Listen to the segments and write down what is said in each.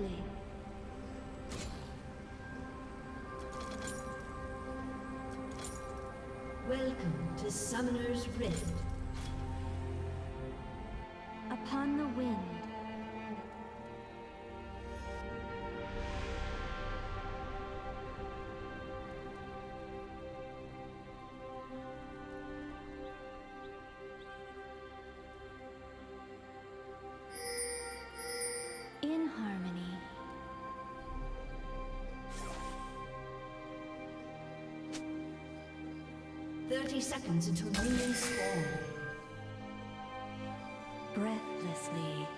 quickly. Welcome to Summoner's Rift. 30 seconds until minions spawn. Breathlessly,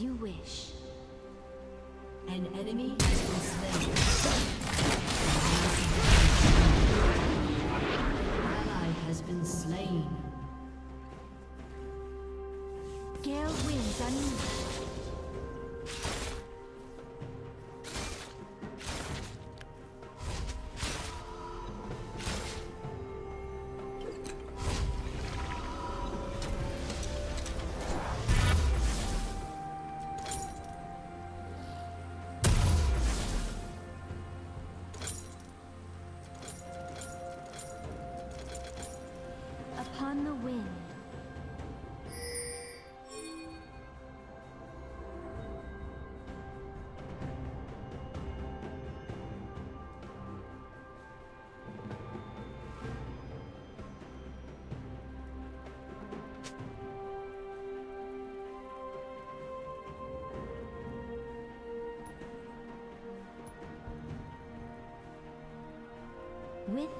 You wish. An enemy has been slain. An ally has been slain. Gale winds unleashed. With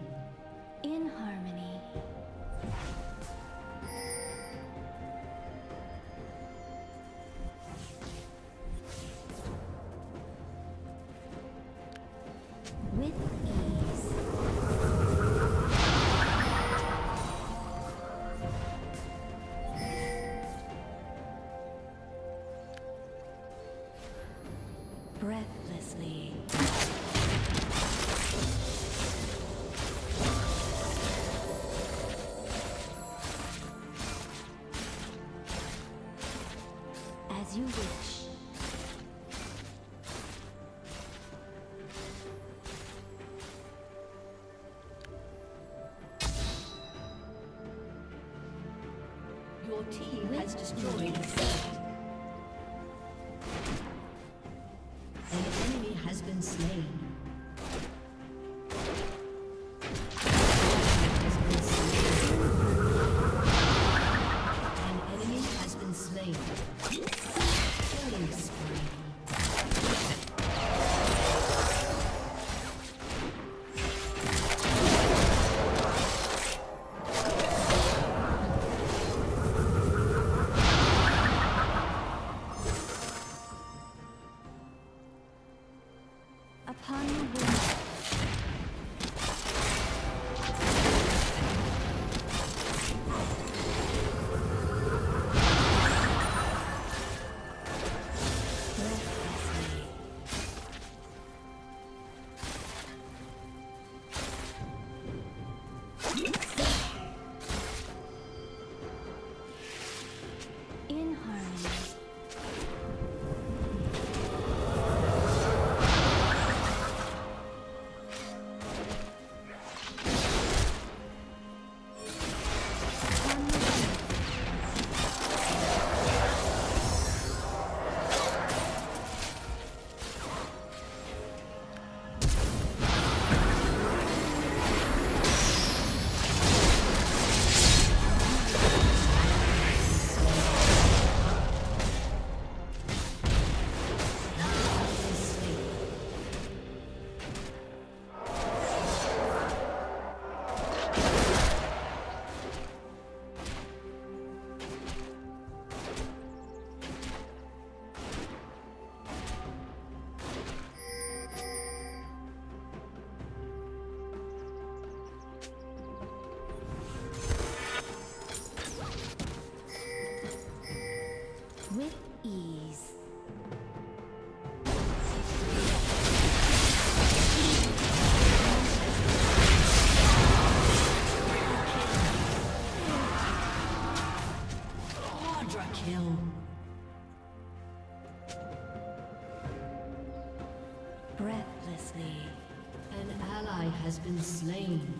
Team has destroyed a site. An enemy has been slain. Has been slain. An enemy has been slain. breathlessly. An ally has been slain.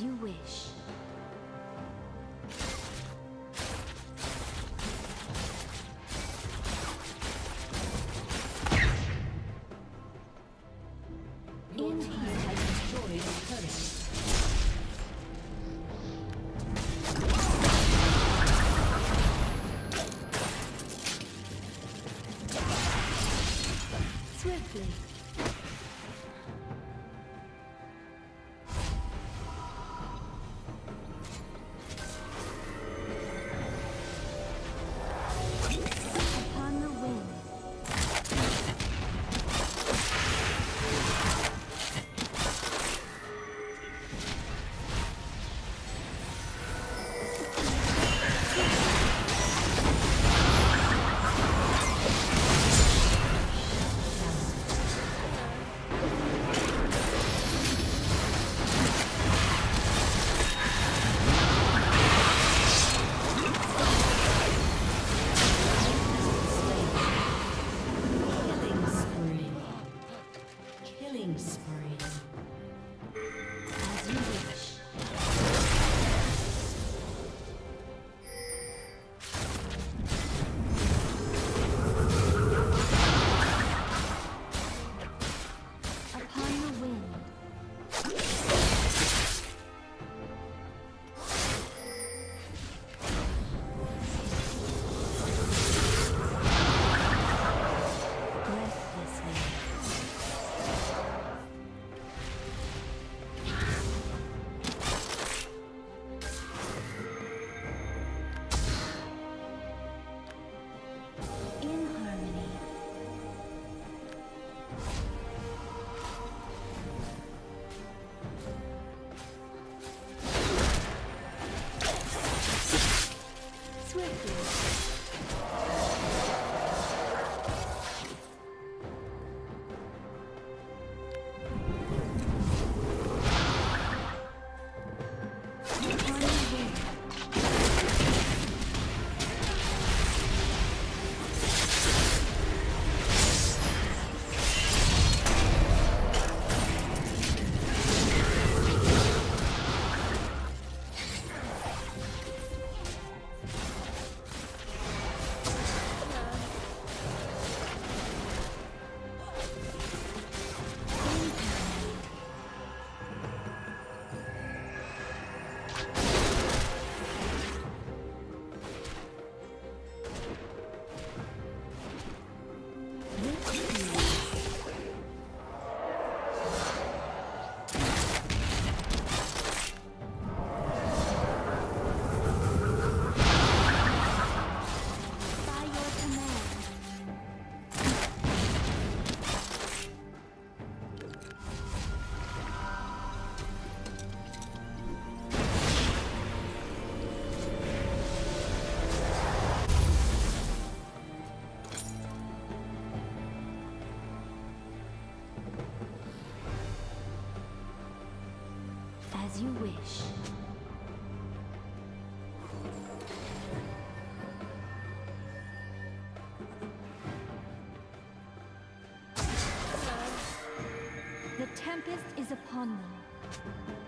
You wish. tempest is upon them.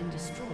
been destroyed.